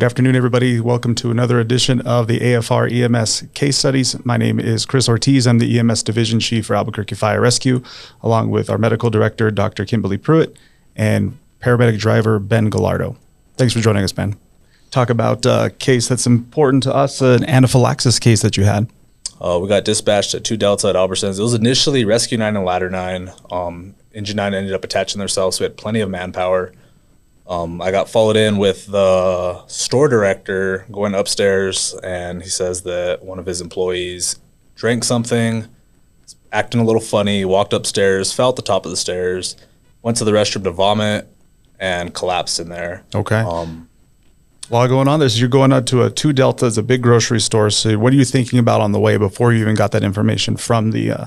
Good afternoon, everybody. Welcome to another edition of the AFR EMS case studies. My name is Chris Ortiz. I'm the EMS division chief for Albuquerque Fire Rescue, along with our medical director, Dr. Kimberly Pruitt, and paramedic driver Ben Gallardo. Thanks for joining us, Ben. Talk about a case that's important to us, an anaphylaxis case that you had. Uh, we got dispatched at 2 Delta at Albertsons. It was initially Rescue 9 and Ladder 9. Um, Engine 9 ended up attaching themselves. So we had plenty of manpower. Um, I got followed in with the store director going upstairs, and he says that one of his employees drank something, acting a little funny, walked upstairs, fell at the top of the stairs, went to the restroom to vomit, and collapsed in there. Okay. Um, a lot going on. So you're going out to a two Deltas, a big grocery store. So what are you thinking about on the way before you even got that information from the uh,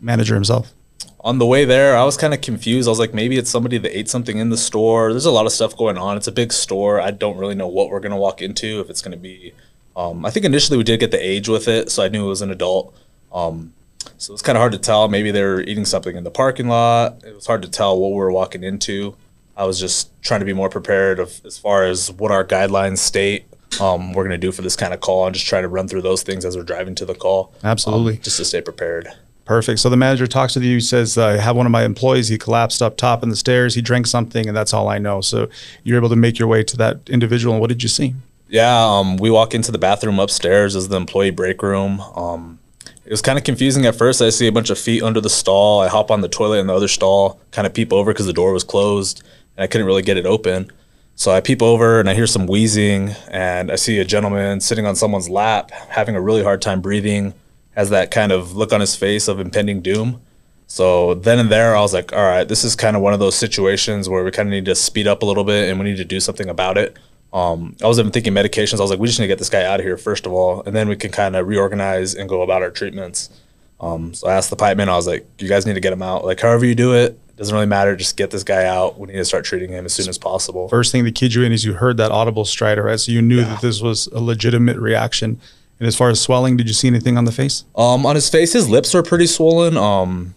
manager himself? On the way there, I was kind of confused. I was like, maybe it's somebody that ate something in the store. There's a lot of stuff going on. It's a big store. I don't really know what we're gonna walk into. If it's gonna be, um, I think initially we did get the age with it, so I knew it was an adult. Um, so it's kind of hard to tell. Maybe they were eating something in the parking lot. It was hard to tell what we were walking into. I was just trying to be more prepared of as far as what our guidelines state. Um, we're gonna do for this kind of call, and just try to run through those things as we're driving to the call. Absolutely, um, just to stay prepared. Perfect. So the manager talks with you, says, I have one of my employees. He collapsed up top in the stairs. He drank something, and that's all I know. So you're able to make your way to that individual. And what did you see? Yeah, um, we walk into the bathroom upstairs as the employee break room. Um, it was kind of confusing at first. I see a bunch of feet under the stall. I hop on the toilet in the other stall, kind of peep over because the door was closed and I couldn't really get it open. So I peep over and I hear some wheezing, and I see a gentleman sitting on someone's lap having a really hard time breathing has that kind of look on his face of impending doom. So then and there, I was like, all right, this is kind of one of those situations where we kind of need to speed up a little bit and we need to do something about it. Um, I was even thinking medications. I was like, we just need to get this guy out of here first of all, and then we can kind of reorganize and go about our treatments. Um, so I asked the pipeman, I was like, you guys need to get him out. Like, however you do it, doesn't really matter. Just get this guy out. We need to start treating him as soon as possible. First thing that keyed you in is you heard that audible stridor, right? So you knew yeah. that this was a legitimate reaction. And as far as swelling, did you see anything on the face? Um, on his face, his lips were pretty swollen. Um,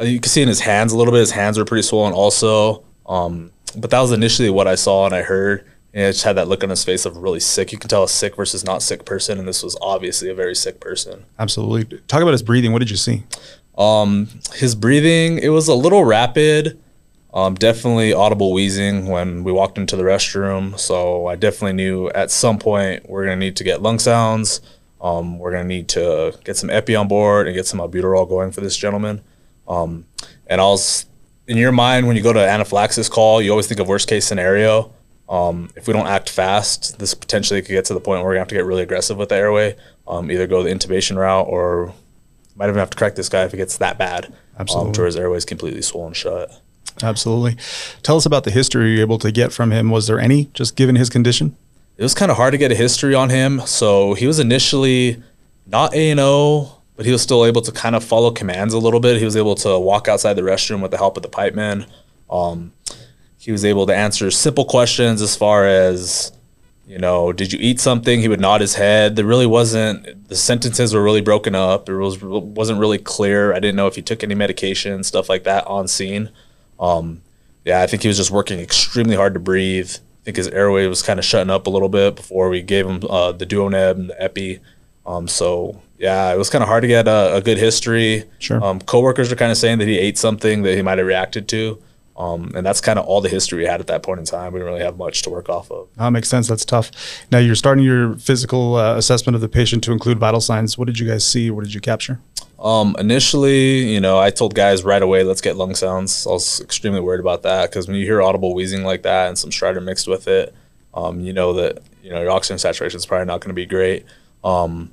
you can see in his hands a little bit. His hands were pretty swollen also. Um, but that was initially what I saw and I heard. And it just had that look on his face of really sick. You can tell a sick versus not sick person, and this was obviously a very sick person. Absolutely. Talk about his breathing. What did you see? Um, his breathing, it was a little rapid. Um, definitely audible wheezing when we walked into the restroom. So I definitely knew at some point we're going to need to get lung sounds. Um, we're going to need to get some epi on board and get some albuterol going for this gentleman. Um, and I was, in your mind, when you go to anaphylaxis call, you always think of worst case scenario. Um, if we don't act fast, this potentially could get to the point where we're going to have to get really aggressive with the airway, um, either go the intubation route or might even have to correct this guy if it gets that bad. Um, Absolutely. to where his airway is completely swollen shut. Absolutely. Tell us about the history you're able to get from him. Was there any, just given his condition? It was kind of hard to get a history on him. So he was initially not A and O, but he was still able to kind of follow commands a little bit. He was able to walk outside the restroom with the help of the pipeman. Um, he was able to answer simple questions as far as, you know, did you eat something? He would nod his head. There really wasn't. The sentences were really broken up. It was wasn't really clear. I didn't know if he took any medication, stuff like that on scene. Um, yeah, I think he was just working extremely hard to breathe. I think his airway was kind of shutting up a little bit before we gave him uh, the Duoneb and the Epi. Um, so yeah, it was kind of hard to get a, a good history. Sure. Um, coworkers are kind of saying that he ate something that he might have reacted to. Um, and that's kind of all the history we had at that point in time. We didn't really have much to work off of. That makes sense. That's tough. Now you're starting your physical uh, assessment of the patient to include vital signs. What did you guys see? What did you capture? Um, initially, you know, I told guys right away, let's get lung sounds. I was extremely worried about that because when you hear audible wheezing like that and some stridor mixed with it, um, you know that you know your oxygen saturation is probably not going to be great. Um,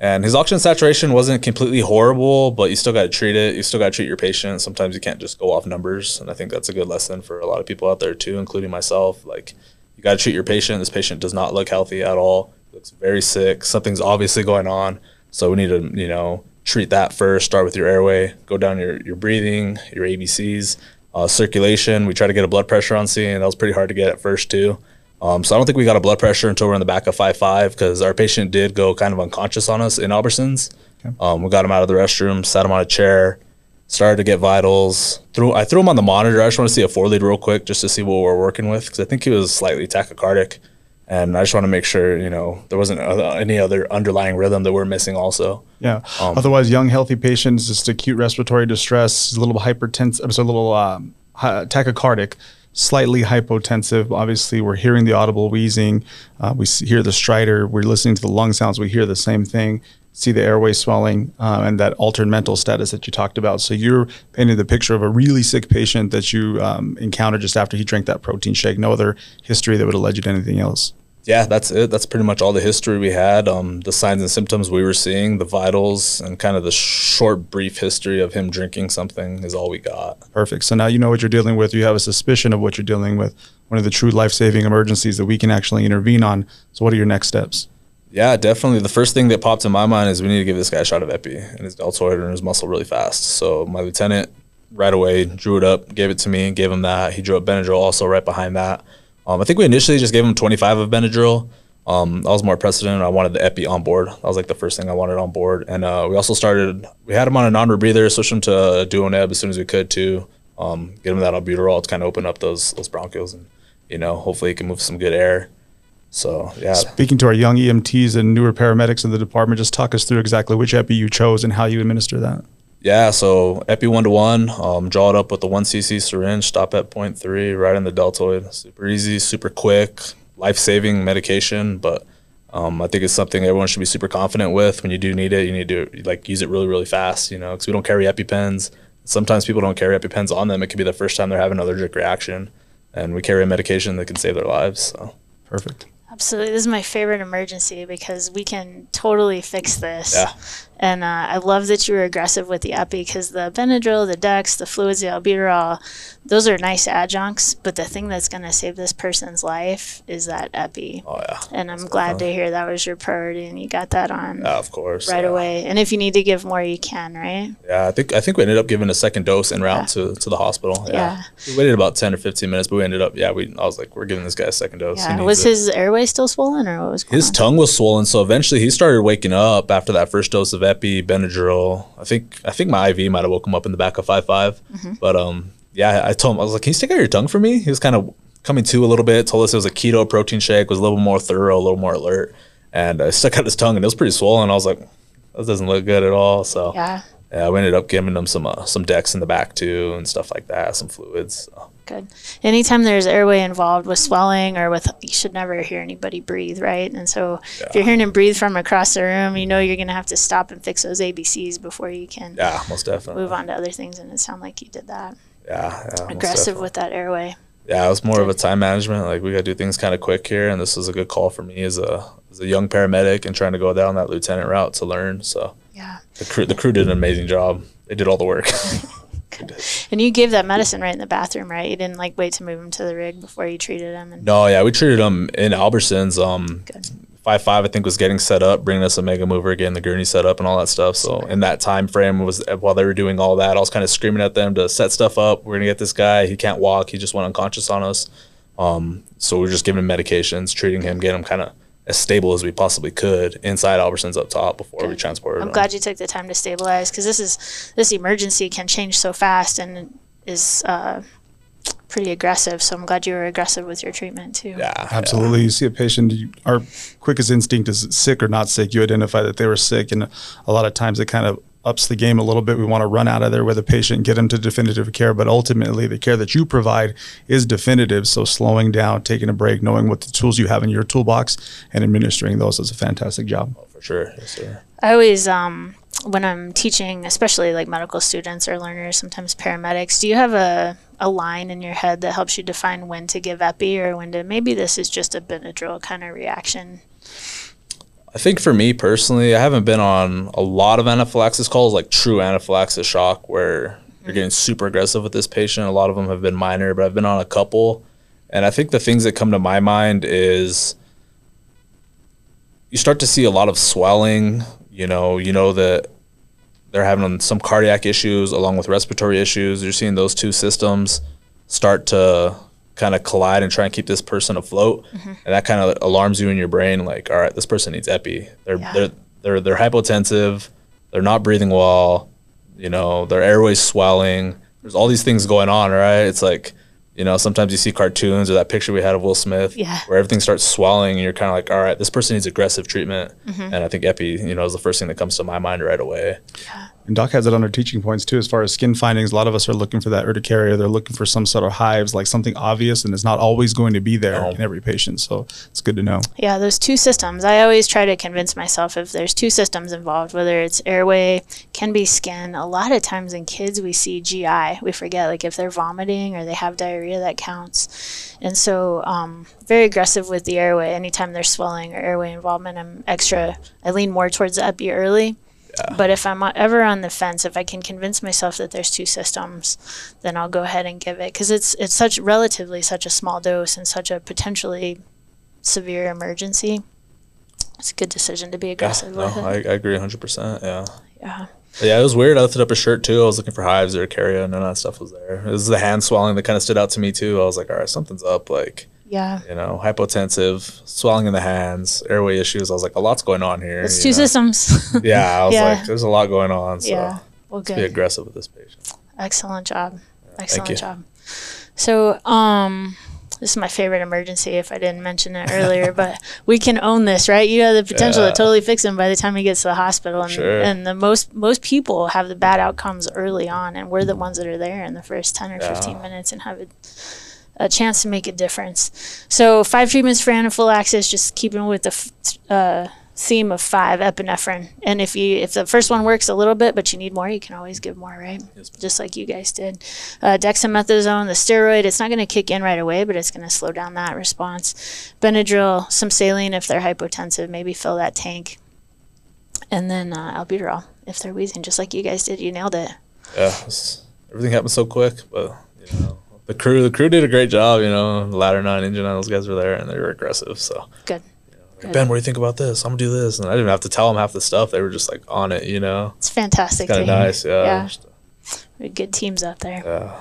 and his oxygen saturation wasn't completely horrible, but you still got to treat it. You still got to treat your patient. Sometimes you can't just go off numbers, and I think that's a good lesson for a lot of people out there too, including myself. Like you got to treat your patient. This patient does not look healthy at all. He looks very sick. Something's obviously going on. So we need to, you know, treat that first. Start with your airway, go down your, your breathing, your ABCs, uh, circulation. We try to get a blood pressure on scene. That was pretty hard to get at first too. Um, so I don't think we got a blood pressure until we're in the back of five five because our patient did go kind of unconscious on us in Albertsons. Okay. Um, we got him out of the restroom, sat him on a chair, started to get vitals. Threw I threw him on the monitor. I just want to see a four lead real quick just to see what we're working with because I think he was slightly tachycardic. And I just want to make sure, you know, there wasn't any other underlying rhythm that we're missing also. Yeah. Um, Otherwise, young, healthy patients, just acute respiratory distress, a little hypertensive, a little um, tachycardic, slightly hypotensive. Obviously, we're hearing the audible wheezing. Uh, we hear the stridor. We're listening to the lung sounds. We hear the same thing see the airway swelling uh, and that altered mental status that you talked about. So you're painting the picture of a really sick patient that you um, encountered just after he drank that protein shake. No other history that would have led you to anything else. Yeah, that's it. That's pretty much all the history we had. Um, the signs and symptoms we were seeing, the vitals, and kind of the short, brief history of him drinking something is all we got. Perfect. So now you know what you're dealing with. You have a suspicion of what you're dealing with. One of the true life saving emergencies that we can actually intervene on. So, what are your next steps? Yeah, definitely. The first thing that popped in my mind is we need to give this guy a shot of epi and his deltoid and his muscle really fast. So my lieutenant right away drew it up, gave it to me, and gave him that. He drew up Benadryl also right behind that. Um, I think we initially just gave him 25 of Benadryl. Um, that was more precedent. I wanted the epi on board. That was like the first thing I wanted on board. And uh, we also started. We had him on a non-rebreather, switched him to a duoneb as soon as we could too. Um, get him that albuterol to kind of open up those those bronchioles and you know hopefully he can move some good air. So yeah. Speaking to our young EMTs and newer paramedics in the department, just talk us through exactly which epi you chose and how you administer that. Yeah, so epi one to one, um, draw it up with the one cc syringe, stop at point three, right in the deltoid. Super easy, super quick, life saving medication, but um, I think it's something everyone should be super confident with. When you do need it, you need to like use it really, really fast. You know, because we don't carry EpiPens. Sometimes people don't carry EpiPens on them. It could be the first time they're having an allergic reaction, and we carry a medication that can save their lives. So perfect. Absolutely. This is my favorite emergency because we can totally fix this. Yeah. And uh, I love that you were aggressive with the epi because the Benadryl, the Dex, the fluids, the albuterol, those are nice adjuncts. But the thing that's going to save this person's life is that epi. Oh yeah. And I'm that's glad to hear that was your priority and you got that on. Yeah, of course. Right yeah. away. And if you need to give more, you can, right? Yeah, I think I think we ended up giving a second dose en route yeah. to, to the hospital. Yeah. yeah. We waited about ten or fifteen minutes, but we ended up yeah we I was like we're giving this guy a second dose. Yeah. Was it. his airway still swollen or what was His on? tongue was swollen, so eventually he started waking up after that first dose of epi, Benadryl. I think I think my IV might have woke him up in the back of five mm-hmm. But um yeah, I told him I was like, Can you stick out your tongue for me? He was kind of coming to a little bit, told us it was a keto protein shake, was a little more thorough, a little more alert. And I stuck out his tongue and it was pretty swollen. I was like, That doesn't look good at all. So yeah. Yeah, we ended up giving them some uh, some Dex in the back too and stuff like that, some fluids. So. Good. Anytime there's airway involved with swelling or with, you should never hear anybody breathe, right? And so yeah. if you're hearing him breathe from across the room, you know you're going to have to stop and fix those ABCs before you can. Yeah, most definitely. Move on to other things, and it sounded like you did that. Yeah, yeah aggressive with that airway. Yeah, it was more Good. of a time management. Like we got to do things kind of quick here, and this was a good call for me as a as a young paramedic and trying to go down that lieutenant route to learn. So yeah, the crew the crew did an amazing job. They did all the work. And you gave that medicine right in the bathroom, right? You didn't like wait to move him to the rig before you treated him. And no, yeah, we treated him in Albertsons. Um, Good. Five five, I think, was getting set up, bringing us a mega mover, getting the gurney set up, and all that stuff. So in that time frame was while they were doing all that, I was kind of screaming at them to set stuff up. We're gonna get this guy. He can't walk. He just went unconscious on us. Um, so we are just giving him medications, treating him, getting him kind of as stable as we possibly could inside Albertsons up top before Good. we transported I'm him. glad you took the time to stabilize because this is this emergency can change so fast and is uh, pretty aggressive. So I'm glad you were aggressive with your treatment too. Yeah, absolutely. Yeah. You see a patient, you, our quickest instinct is sick or not sick. You identify that they were sick, and a lot of times it kind of ups the game a little bit. We want to run out of there with a patient, get them to definitive care, but ultimately the care that you provide is definitive. So slowing down, taking a break, knowing what the tools you have in your toolbox, and administering those is a fantastic job. Oh, for sure, yes, sir. I always, um, when I'm teaching, especially like medical students or learners, sometimes paramedics, do you have a a line in your head that helps you define when to give epi or when to maybe this is just a Benadryl kind of reaction? I think for me personally, I haven't been on a lot of anaphylaxis calls, like true anaphylaxis shock, where mm-hmm. you're getting super aggressive with this patient. A lot of them have been minor, but I've been on a couple. And I think the things that come to my mind is you start to see a lot of swelling. You know, you know that they're having some cardiac issues along with respiratory issues. You're seeing those two systems start to kind of collide and try and keep this person afloat, mm-hmm. and that kind of alarms you in your brain. Like, all right, this person needs epi. They're yeah. they're they're they're hypotensive. They're not breathing well. You know, their airways swelling. There's all these things going on. Right? It's like You know, sometimes you see cartoons or that picture we had of Will Smith, Yeah. where everything starts swelling, and you're kind of like, all right, this person needs aggressive treatment. Mm-hmm. And I think epi, you know, is the first thing that comes to my mind right away. And Doc has it under teaching points too, as far as skin findings. A lot of us are looking for that urticaria. They're looking for some sort of hives, like something obvious, and it's not always going to be there No. in every patient. So it's good to know. Yeah, those two systems. I always try to convince myself if there's two systems involved, whether it's airway, can be skin. A lot of times in kids, we see GI. We forget, like, if they're vomiting or they have diarrhea, that counts. And so, um, very aggressive with the airway. Anytime there's swelling or airway involvement, I'm extra, I lean more towards the epi early. But if I'm ever on the fence, if I can convince myself that there's two systems, then I'll go ahead and give it because it's it's such relatively such a small dose and such a potentially severe emergency. It's a good decision to be Yeah, aggressive no, with I, it. I agree 100%. Yeah. yeah. Yeah, it was weird. I lifted up a shirt too. I was looking for hives or urticaria, and none of that stuff was there. It was the hand swelling that kind of stood out to me too. I was like, all right, something's up. Like, Yeah. you know, hypotensive, swelling in the hands, airway issues. I was like, a lot's going on here. It's two know? systems. Yeah, I was Yeah. like, there's a lot going on. So yeah. Well, let's be aggressive with this patient. Excellent job. Excellent you. job. So, um, this is my favorite emergency if I didn't mention it earlier, but we can own this, right? You have the potential Yeah. to totally fix him by the time he gets to the hospital. And, Sure. and the most most people have the bad outcomes early on and we're the ones that are there in the first 10 or Yeah. 15 minutes and have a, a chance to make a difference. So five treatments for anaphylaxis, just keeping with the f- uh, theme of five epinephrine. And if you if the first one works a little bit, but you need more, you can always give more, right? Yes. Just like you guys did. Uh, dexamethasone, the steroid, it's not going to kick in right away, but it's going to slow down that response. Benadryl, some saline if they're hypotensive, maybe fill that tank. And then uh, albuterol if they're wheezing, just like you guys did. You nailed it. Yeah, everything happened so quick, but you know, the crew, the crew did a great job. You know, ladder nine, engine nine, those guys were there and they were aggressive. So Good. like, Ben, what do you think about this? I'm gonna do this, and I didn't have to tell them half the stuff. They were just like on it. You know, It's fantastic. kind of nice. Yeah. Yeah. Just, We good teams out there. yeah.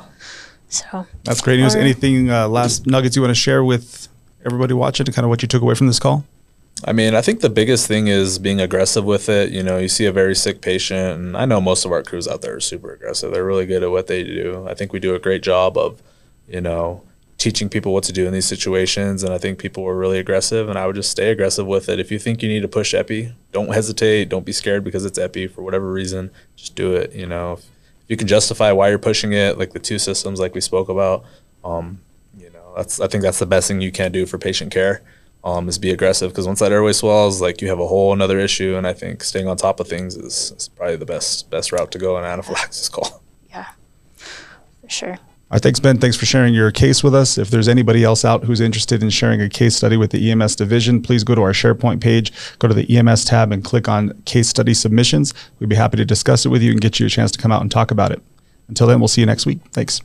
So That's great news. All right. Anything uh, last nuggets you want to share with everybody watching, kind of what you took away from this call? I mean, I think the biggest thing is being aggressive with it. You know, you see a very sick patient, and I know most of our crews out there are super aggressive. They're really good at what they do. I think we do a great job of, you know, teaching people what to do in these situations. And I think people were really aggressive, and I would just stay aggressive with it. If you think you need to push epi, don't hesitate. Don't be scared because it's epi for whatever reason. Just do it. You know, if, you can justify why you're pushing it, like the two systems, like we spoke about, um, you know, that's I think that's the best thing you can do for patient care um, is be aggressive because once that airway swells, like you have a whole another issue. And I think staying on top of things is, is probably the best best route to go in anaphylaxis call. yeah, for sure. All right, thanks, Ben. Thanks for sharing your case with us. If there's anybody else out who's interested in sharing a case study with the EMS division, please go to our SharePoint page, go to the EMS tab, and click on case study submissions. We'd be happy to discuss it with you and get you a chance to come out and talk about it. Until then, we'll see you next week. Thanks.